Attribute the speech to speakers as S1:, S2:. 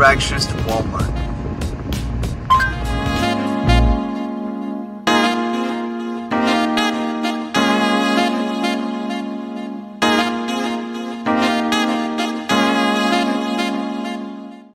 S1: directions to Walmart.